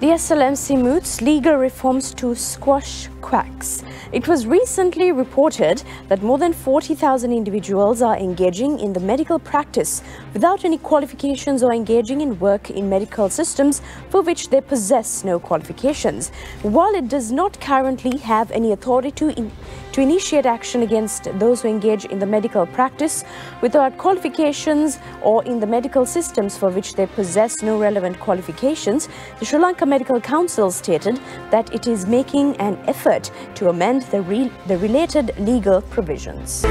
The SLMC moots legal reforms to squash quacks. It was recently reported that more than 40,000 individuals are engaging in the medical practice without any qualifications or engaging in work in medical systems for which they possess no qualifications. While it does not currently have any authority to, to initiate action against those who engage in the medical practice without qualifications or in the medical systems for which they possess no relevant qualifications, the Sri Lanka Medical Council stated that it is making an effort to amend the, re the related legal provisions.